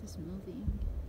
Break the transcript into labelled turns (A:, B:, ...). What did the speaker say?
A: this is moving.